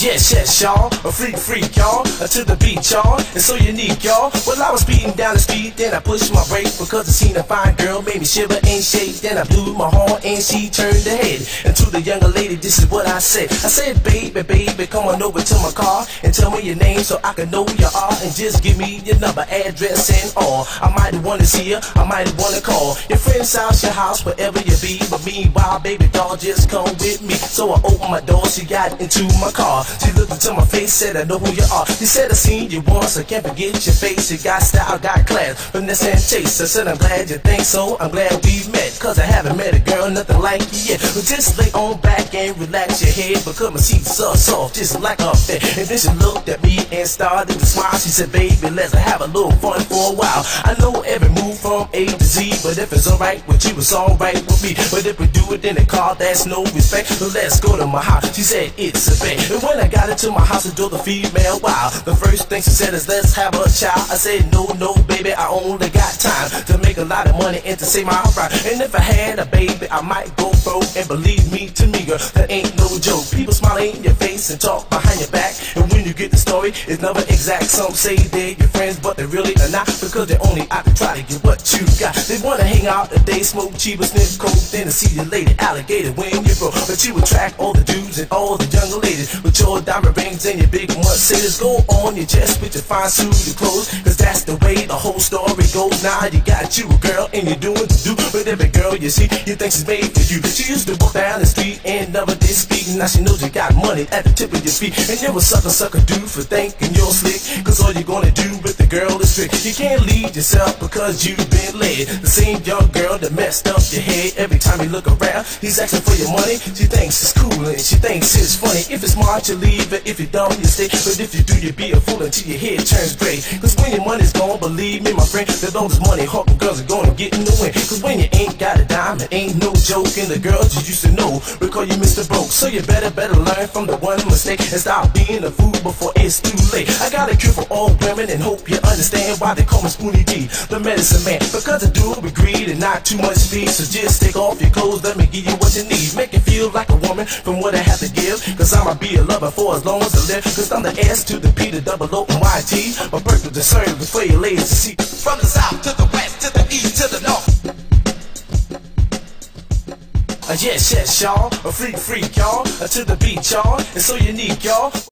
yes, yes, y'all. A freak, freak, y'all. Uh, to the beat, y'all. It's so unique, y'all. Well, I was speeding down the street, then I pushed my brake because I seen a fine girl, made me shiver and shake. Then I blew my horn and she turned her head. And to the younger lady, this is what I said. I said, baby, baby, come on over to my car and tell me your name so I can know who you are. And just give me your number, address, and all. I might wanna see you, I might wanna call your friend's house, your house, wherever you be. But meanwhile, baby doll, just come with me. So I opened my door, she got into my car. She looked into my face, said, I know who you are. She said, I seen you once, I can't forget your face. You got style, got class, from finesse and taste. I said, I'm glad you think so. I'm glad we met, cause I haven't met a girl, nothing like you yet. But just lay on back and relax your head, because my seat's so soft, just like a bed. And then she looked at me and started to smile. She said, baby, let's have a little fun for a while. I know every move from A to Z, but if it's alright with you, it's alright with me. But if we do it in the car, that's no respect. So let's go to my house. She said, it's a bet. When I got into my house, I drove the female wild. The first thing she said is, let's have a child. I said, no, no, baby, I only got time to make a lot of money and to say my right. And if I had a baby, I might go broke. And believe me, to me, girl, that ain't no joke. People smile in your face and talk behind your back. And you get the story, it's never exact. Some say they're your friends, but they really are not because they only out to try to get what you got. They wanna hang out they smoke cheap or sniff coke, then to see your lady alligator when you broke. But you attract all the dudes and all the younger ladies with your diamond rings and your big Mercedes. Go on your chest with your fine suit, your clothes, cause that's the way the whole story goes. Now you got you a girl and you're doing the do. But every girl you see, you think she's made for you. She used to walk down the street and never did speak. Now she knows you got money at the tip of your feet. And you're a sucker, sucker dude for thinking you're slick. Cause all you're gonna do with the girl is trick. You can't lead yourself because you've been led. The same young girl that messed up your head every time you look around. He's asking for your money. She thinks it's cool and she thinks it's funny. If it's smart, you leave it. If you don't, you stay. But if you do, you be a fool until your head turns gray. Cause when your money's gone, believe me, my friend, that all this money hawking girls are gonna get in the way. Cause when you ain't got a dime, it ain't no joke. And the girls you used to know will call you Mr. Broke. So you better, better learn from the one mistake and stop being a fool before it's too late. I got a cure for all women and hope you understand why they call me Spoonie Gee, the medicine man. Because I do it with greed and not too much speed. So just take off your clothes, let me give you what you need. Make you feel like a woman from what I have to give. Cause I'ma be a lover for as long as I live. Cause I'm the S to the P, the double O and Y T. A perfect discern for your ladies to see. From the south to the west, to the east, to the north. Uh, yes, yes, y'all. A freak, freak, y'all. Uh, to the beat, y'all. It's so unique, y'all.